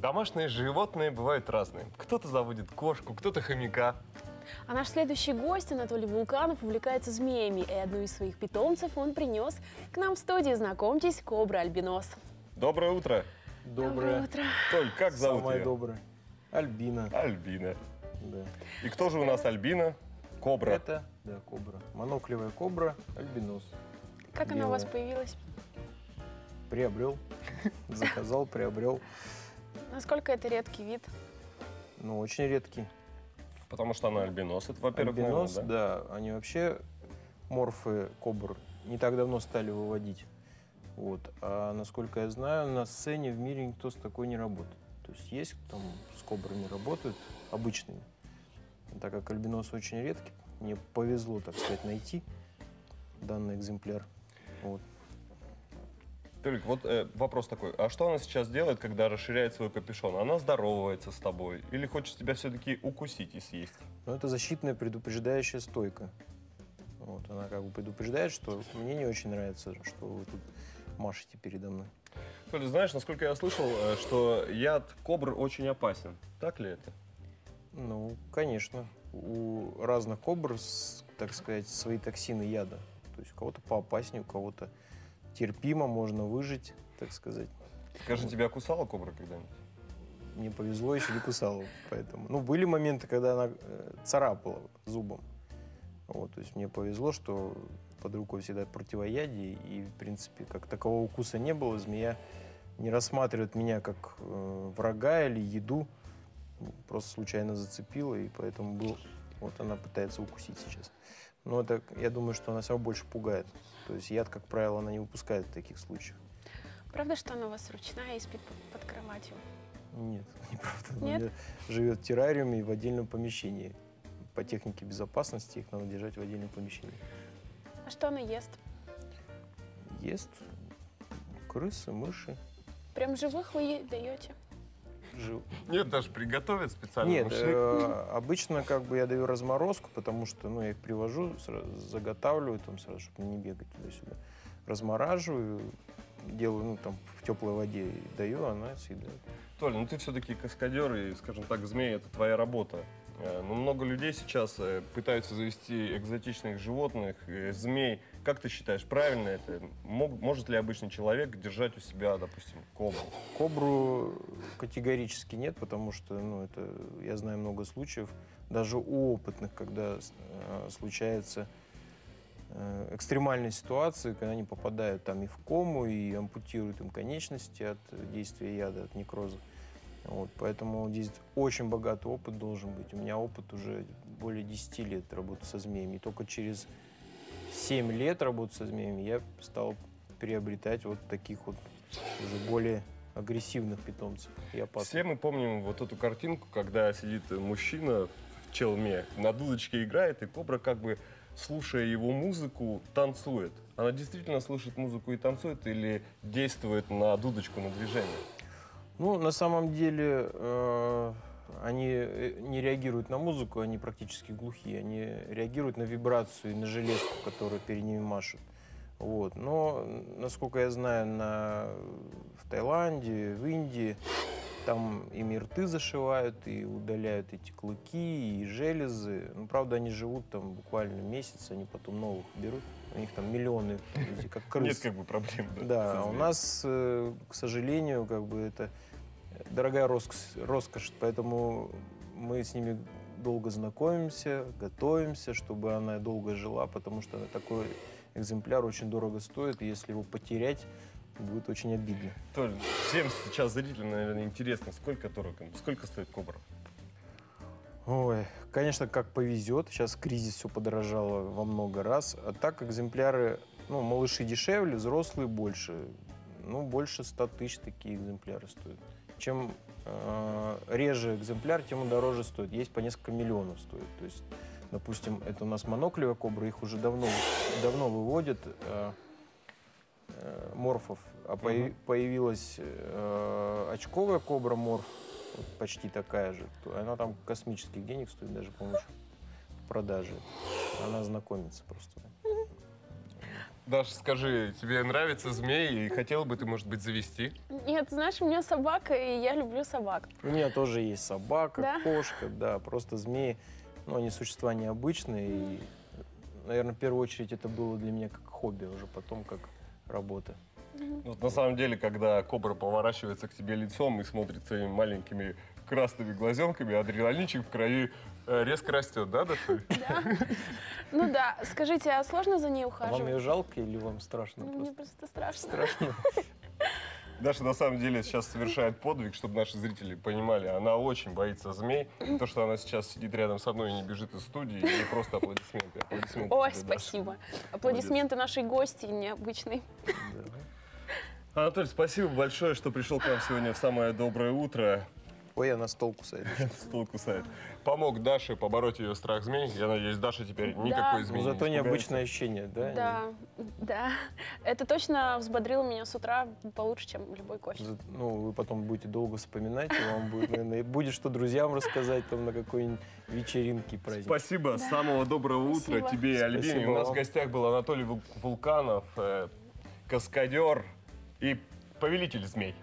Домашние животные бывают разные. Кто-то заводит кошку, кто-то хомяка. А наш следующий гость, Анатолий Вулканов, увлекается змеями, и одну из своих питомцев он принес к нам в студии. Знакомьтесь, кобра альбинос. Доброе утро. Доброе. утро. Толь, как зовут Самое ее? доброе. Альбина. Альбина. Да. И кто же у нас Альбина? Кобра. Это, да, кобра. Моноклевая кобра, альбинос. Как она у вас Белая. появилась? Приобрел. Заказал, приобрел. Насколько это редкий вид? Ну, очень редкий. Потому что она альбинос. Это, во-первых, Альбинос, наверное, да. Они вообще морфы кобр не так давно стали выводить. Вот. А насколько я знаю, на сцене в мире никто с такой не работает. То есть есть там с кобрами работают обычными. Так как альбинос очень редкий, мне повезло, так сказать, найти данный экземпляр. Вот. Толик, вот э, вопрос такой. А что она сейчас делает, когда расширяет свой капюшон? Она здоровается с тобой? Или хочет тебя все-таки укусить и съесть? Но это защитная предупреждающая стойка. Вот, она как бы предупреждает, что мне не очень нравится, что вы тут машете передо мной. Толя, знаешь, насколько я слышал, э, что яд кобр очень опасен. Так ли это? Ну, конечно. У разных кобр, так сказать, свои токсины яда. То есть у кого-то поопаснее, у кого-то терпимо, можно выжить, так сказать. Скажи, тебя кусала кобра когда-нибудь? Мне повезло, еще не кусала, поэтому. Ну, были моменты, когда она э, царапала зубом. Вот, то есть мне повезло, что под рукой всегда противоядие, и, в принципе, как такового укуса не было. Змея не рассматривает меня как э, врага или еду. Просто случайно зацепила, и поэтому был... Вот она пытается укусить сейчас. Но это, я думаю, что она равно больше пугает. То есть яд, как правило, она не выпускает в таких случаях. Правда, что она у вас ручная и спит под, кроватью? Нет, неправда. Она Нет? меня живет в террариуме и в отдельном помещении. По технике безопасности их надо держать в отдельном помещении. А что она ест? Ест крысы, мыши. Прям живых вы ей даете? Жив... Нет, даже приготовят специально. Нет, машины. э, обычно как бы я даю разморозку, потому что ну, я их привожу, заготавливаю там сразу, чтобы не бегать туда-сюда. Размораживаю, делаю ну, там в теплой воде и даю, она съедает. Толя, ну ты все-таки каскадер, и, скажем так, змеи — это твоя работа. Э, Но много людей сейчас э, пытаются завести экзотичных животных, э, змей. Как ты считаешь, правильно это? Может ли обычный человек держать у себя, допустим, кобру? Кобру категорически нет, потому что, ну, это, я знаю много случаев, даже у опытных, когда э, случается э, экстремальные ситуации, когда они попадают там и в кому, и ампутируют им конечности от действия яда, от некроза. Вот, поэтому здесь очень богатый опыт должен быть. У меня опыт уже более 10 лет работы со змеями. И только через 7 лет работы со змеями я стал приобретать вот таких вот уже более агрессивных питомцев и. Все мы помним вот эту картинку, когда сидит мужчина в челме, на дудочке играет, и кобра как бы, слушая его музыку, танцует. Она действительно слышит музыку и танцует или действует на дудочку, на движение? Ну, на самом деле, э, они э, не реагируют на музыку, они практически глухие. Они реагируют на вибрацию и на железку, которая перед ними машет. Вот. Но, насколько я знаю, на, в Таиланде, в Индии, там ими рты зашивают и удаляют эти клыки и железы. Ну, правда, они живут там буквально месяц, они потом новых берут. У них там миллионы, как крыс. Нет как бы проблем. Да, со а у нас, э, к сожалению, как бы это дорогая роскошь, роскошь, поэтому мы с ними долго знакомимся, готовимся, чтобы она долго жила, потому что такой экземпляр очень дорого стоит, и если его потерять, будет очень обидно. Толь, всем сейчас зрителям, наверное, интересно, сколько дорого, сколько стоит кобра? Ой, конечно, как повезет. Сейчас кризис все подорожало во много раз. А так экземпляры, ну, малыши дешевле, взрослые больше. Ну, больше 100 тысяч такие экземпляры стоят. Чем э, реже экземпляр, тем он дороже стоит. Есть по несколько миллионов стоит. То есть, допустим, это у нас моноклевая кобра, их уже давно, давно выводят. э, э, морфов, а появ- Мгм. появилась э, очковая кобра морф, вот почти такая же. Она там космических денег стоит даже, по-моему, продаже. Она знакомится просто. Даша, скажи, тебе нравятся змеи и хотела бы ты, может быть, завести? Нет, знаешь, у меня собака, и я люблю собак. У меня тоже есть собака, Да? кошка, да, просто змеи, ну, они существа необычные, и, наверное, в первую очередь это было для меня как хобби, а уже потом как работа. Вот на самом деле, когда кобра поворачивается к тебе лицом и смотрит своими маленькими красными глазенками, адреналинчик в крови э, резко растет, да, Даша? Да. Ну да, скажите, а сложно за ней А вам ухаживать? ее жалко или вам страшно? Ну, Мне просто? страшно. Страшно. Даша на самом деле сейчас совершает подвиг, чтобы наши зрители понимали. Она очень боится змей. То, что она сейчас сидит рядом со мной и не бежит из студии, ей просто аплодисменты. аплодисменты Ой, тебе, Даша. спасибо. Аплодисменты нашей гости необычной. Да. Анатолий, спасибо большое, что пришел к нам сегодня в самое доброе утро. Ой, я на стол кусает. Стол кусает. Помог Даше побороть ее страх змей. Я надеюсь, Даша теперь никакой Да. змеи Но не зато испугается. необычное ощущение, да? Да, да. Это точно взбодрило меня с утра получше, чем любой кофе. За- Ну, вы потом будете долго вспоминать, и вам будет, наверное, будет что друзьям рассказать там на какой-нибудь вечеринке праздник. Спасибо, самого доброго утра Спасибо. тебе и Альбине. У нас в гостях был Анатолий Вул- Вулканов, э, каскадер и повелитель змей.